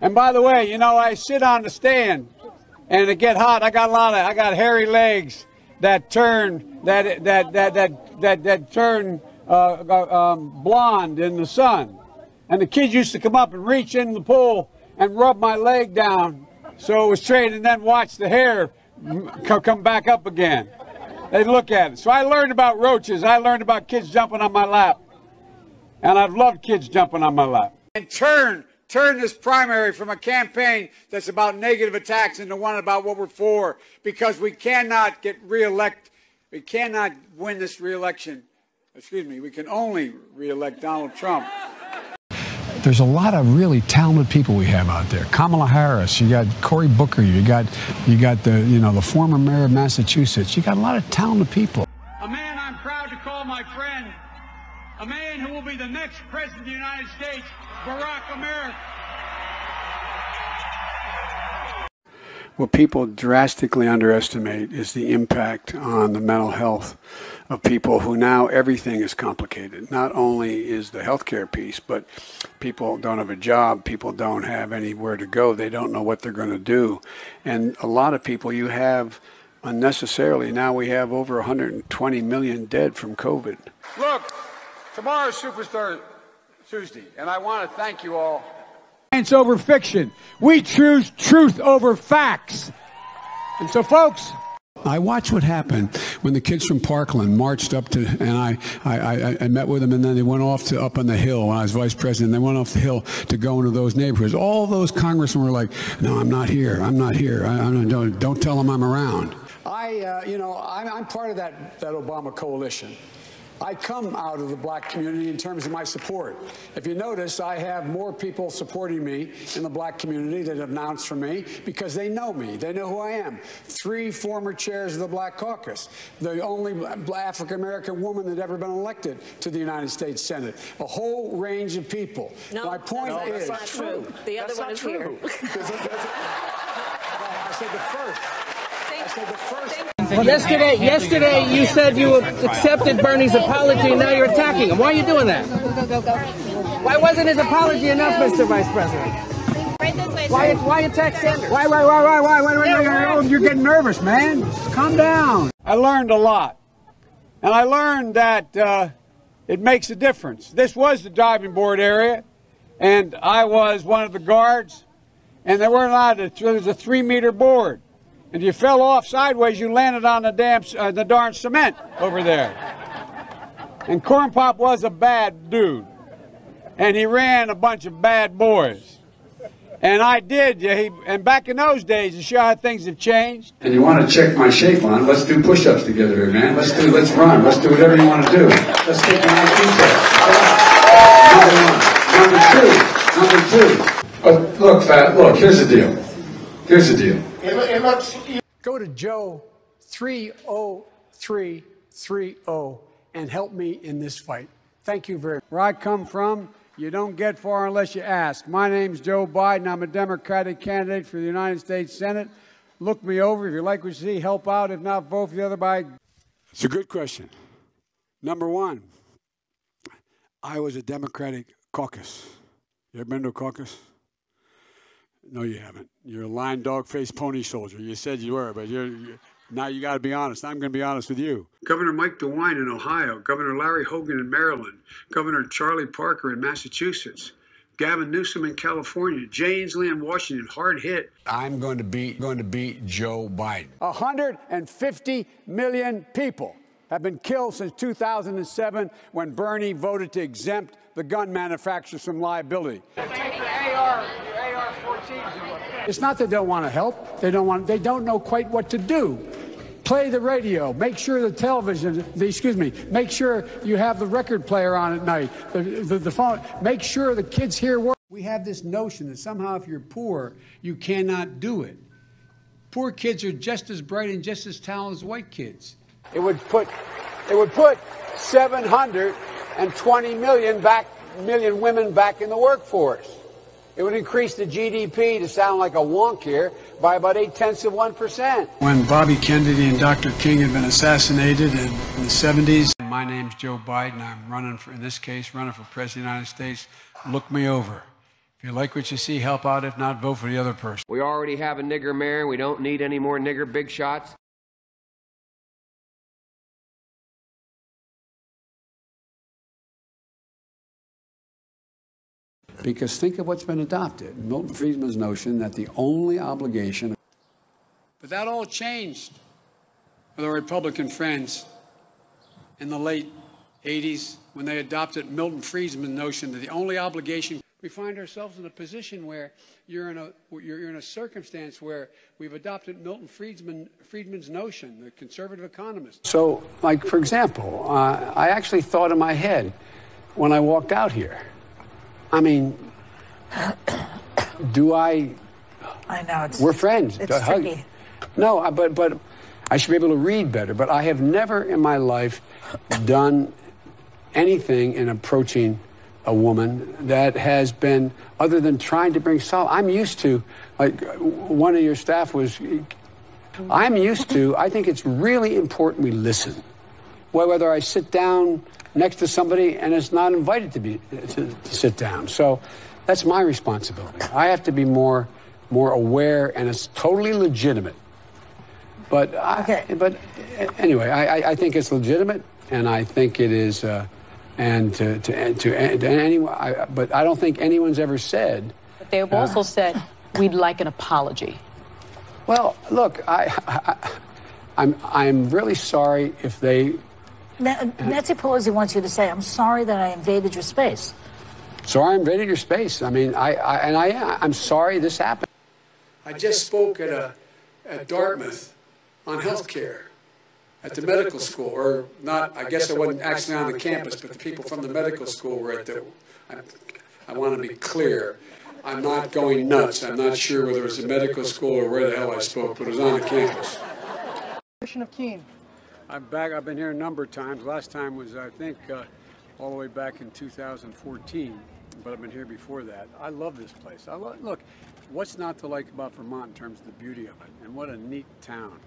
And by the way, you know, I sit on the stand and it get hot. I got a lot of, I got hairy legs that turn, that, that, that, that, that, that turn uh, um, blonde in the sun. And the kids used to come up and reach in the pool and rub my leg down so it was straight and then watch the hair come back up again. They look at it. So I learned about roaches. I learned about kids jumping on my lap. And I've loved kids jumping on my lap. And turn turn this primary from a campaign that's about negative attacks into one about what we're for because we cannot get reelect we cannot win this reelection excuse me we can only reelect donald trump there's a lot of really talented people we have out there. Kamala Harris, you got Cory Booker, you got you got the you know the former mayor of Massachusetts. You got a lot of talented people. A man I'm proud to call my friend, a man who will be the next president of the United States, Barack America. What people drastically underestimate is the impact on the mental health of people who now everything is complicated. Not only is the healthcare piece, but people don't have a job, people don't have anywhere to go, they don't know what they're going to do. And a lot of people you have unnecessarily, now we have over 120 million dead from COVID. Look, tomorrow's Superstar Tuesday, and I want to thank you all. Science over fiction. We choose truth over facts. And so, folks, I watched what happened when the kids from Parkland marched up to, and I, I, I, I, met with them, and then they went off to up on the hill when I was vice president. They went off the hill to go into those neighborhoods. All those congressmen were like, "No, I'm not here. I'm not here. I, I don't, don't tell them I'm around." I, uh, you know, I'm, I'm part of that that Obama coalition. I come out of the black community in terms of my support. If you notice, I have more people supporting me in the black community that have announced for me because they know me. They know who I am. Three former chairs of the Black Caucus, the only African American woman that ever been elected to the United States Senate, a whole range of people. No, my point no, is, that's not true. The other one is true. here. I said the first. I said the first. Well, yesterday, yesterday you said you accepted Bernie's apology, and now you're attacking him. Why are you doing that? Why wasn't his apology enough, Mr. Vice President? Why, why attack Sanders? Why, why, why, why, why, why, why, why, why, you're getting nervous, man. Calm down. I learned a lot. And I learned that uh, it makes a difference. This was the diving board area, and I was one of the guards, and they weren't allowed to, there was a three meter board. And you fell off sideways, you landed on the damn, uh, the darn cement over there. And Corn Pop was a bad dude. And he ran a bunch of bad boys. And I did. He, and back in those days, to show how things have changed. And you want to check my shape on? Let's do push-ups together, here, man. Let's do. Let's run. Let's do whatever you want to do. Let's take an test. Number one. Number two. Number two. Oh, look, fat. Look. Here's the deal. Here's the deal. It, it looks. Go to Joe 30330 and help me in this fight. Thank you very much. Where I come from, you don't get far unless you ask. My name's Joe Biden. I'm a Democratic candidate for the United States Senate. Look me over. If you like what you see, help out. If not, vote for the other by. It's a good question. Number one, I was a Democratic caucus. You ever been to a caucus? No, you haven't. You're a lying dog faced pony soldier. You said you were, but you're, you're now you got to be honest. I'm going to be honest with you. Governor Mike DeWine in Ohio, Governor Larry Hogan in Maryland, Governor Charlie Parker in Massachusetts, Gavin Newsom in California, Jay Inslee in Washington, hard hit. I'm going to beat going to beat Joe Biden. 150 million people have been killed since 2007 when Bernie voted to exempt the gun manufacturers from liability. It's not that they don't want to help. They don't want. They don't know quite what to do. Play the radio. Make sure the television. The, excuse me. Make sure you have the record player on at night. The, the, the phone. Make sure the kids hear work. We have this notion that somehow if you're poor, you cannot do it. Poor kids are just as bright and just as talented as white kids. It would put. It would put 720 million back million women back in the workforce. It would increase the GDP, to sound like a wonk here, by about eight tenths of 1%. When Bobby Kennedy and Dr. King had been assassinated in, in the 70s. My name's Joe Biden. I'm running for, in this case, running for President of the United States. Look me over. If you like what you see, help out. If not, vote for the other person. We already have a nigger mayor. We don't need any more nigger big shots. Because think of what's been adopted Milton Friedman's notion that the only obligation. But that all changed with our Republican friends in the late 80s when they adopted Milton Friedman's notion that the only obligation. We find ourselves in a position where you're in a, you're in a circumstance where we've adopted Milton Friedman, Friedman's notion, the conservative economist. So, like, for example, uh, I actually thought in my head when I walked out here, I mean, do I? I know it's. We're friends. It's tricky. No, I- but but I should be able to read better. But I have never in my life done anything in approaching a woman that has been other than trying to bring sol. I'm used to like one of your staff was. I'm used to. I think it's really important we listen. Well, whether I sit down next to somebody and it's not invited to be to, to sit down. So that's my responsibility. I have to be more more aware, and it's totally legitimate. But I, Okay. but anyway, I, I- I think it's legitimate, and I think it is. Uh, and to to to, to anyone, I, but I don't think anyone's ever said. But they have also said, we'd like an apology. Well, look, I, I I'm I'm really sorry if they Na- Nancy Pelosi wants you to say, "I'm sorry that I invaded your space." Sorry I invaded your space. I mean, I, I and I, I'm sorry this happened. I just spoke at a at Dartmouth on health care at the medical school, or not. I guess I wasn't actually on the campus, but the people from the medical school were at the. I, I want to be clear. I'm not going nuts. I'm not sure whether it was a medical school or where the hell I spoke, but it was on the campus. of Keene. I'm back. I've been here a number of times. Last time was, I think, uh, all the way back in 2014. But I've been here before that. I love this place. I lo- look. What's not to like about Vermont in terms of the beauty of it? And what a neat town.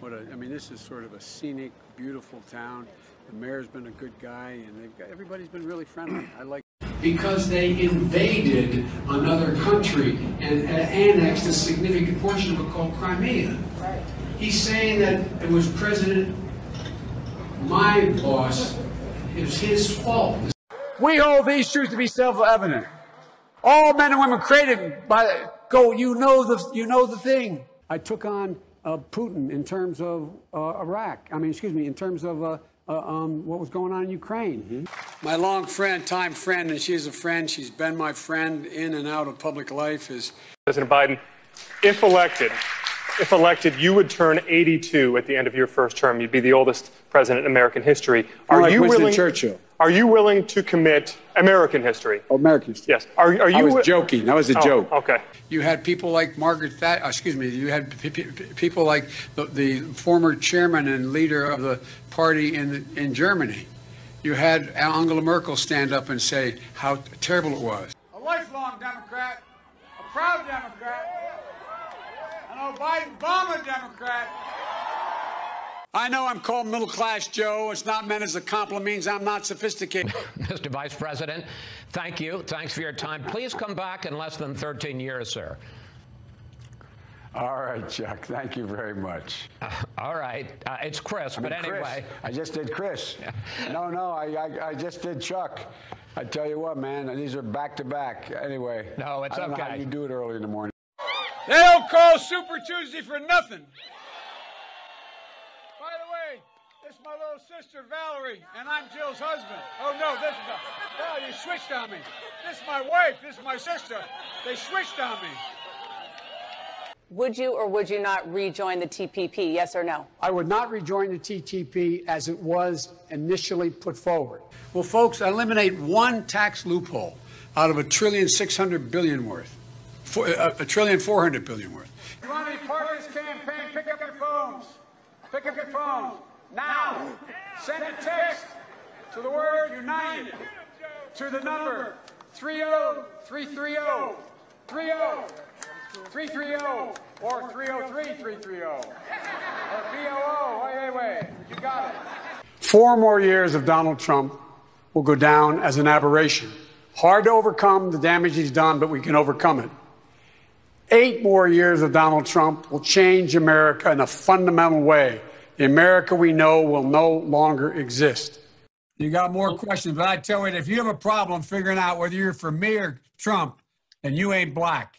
What a. I mean, this is sort of a scenic, beautiful town. The mayor's been a good guy, and they've got, everybody's been really friendly. I like. because they invaded another country and uh, annexed a significant portion of it called Crimea. He's saying that it was President, my boss, it was his fault. We hold these truths to be self-evident. All men and women created by go. You know the you know the thing. I took on uh, Putin in terms of uh, Iraq. I mean, excuse me, in terms of uh, uh, um, what was going on in Ukraine. My long friend, time friend, and she's a friend. She's been my friend in and out of public life. Is President Biden, if elected, if elected, you would turn 82 at the end of your first term. You'd be the oldest president in American history. Are like you Winston willing? Churchill. Are you willing to commit American history? Oh, Americans. Yes. Are, are you? I was wi- joking. That was a Oh, joke. Okay. You had people like Margaret Thatcher, uh, excuse me, you had p- p- people like the, the former chairman and leader of the party in, in Germany. You had Angela Merkel stand up and say how terrible it was. A lifelong Democrat, a proud Democrat, an Obama Democrat. I know I'm called middle class Joe. It's not meant as a compliment, means I'm not sophisticated. Mr. Vice President, thank you. Thanks for your time. Please come back in less than 13 years, sir. All right, Chuck. Thank you very much. All right. Uh, it's Chris, but Chris. anyway. I just did Chris. no, no, I, I, I just did Chuck. I tell you what, man, these are back to back. Anyway. No, it's I don't Know how okay. you do it early in the morning. They don't call Super Tuesday for nothing. By the way, this is my little sister Valerie, and I'm Jill's husband. Oh no, this is not. Oh, you switched on me. This is my wife. This is my sister. They switched on me. Would you or would you not rejoin the TPP? Yes or no? I would not rejoin the TTP as it was initially put forward. Well, folks, eliminate one tax loophole out of a trillion six hundred billion worth, Four, a, a trillion four hundred billion worth. You want to be part of this campaign? Pick up your phones. Pick up your phones now. Send a text to the word United to the number 30330 30 330 or 303 or BOO. Wait, wait, wait. You got it. Four more years of Donald Trump will go down as an aberration, Hard to overcome the damage he's done, but we can overcome it. Eight more years of Donald Trump will change America in a fundamental way. The America we know will no longer exist. You got more questions, but I tell you, if you have a problem figuring out whether you're for me or Trump, and you ain't black.